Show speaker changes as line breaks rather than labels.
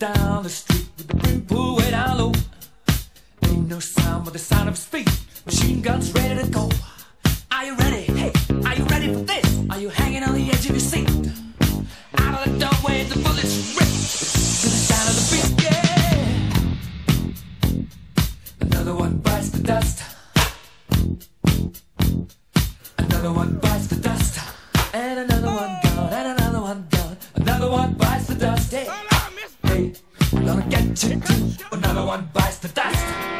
down the street with the brim pulled way down low. Ain't no sound but the sound of feet. Machine guns ready to go. Are you ready? Hey, are you ready for this? Are you hanging on the edge of your seat? Out of the doorway, the bullets rip to the sound of the beat. Yeah. Another one bites the dust. Another one bites the dust. And another one gone, and another one gone. Another one bites the dust. Hey, hey, I'm gonna get you too. Another one bites the dust.